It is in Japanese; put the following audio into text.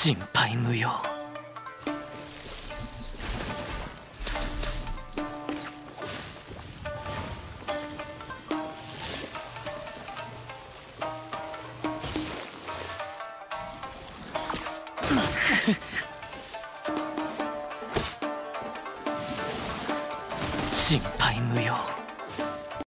心配無用。心配無用。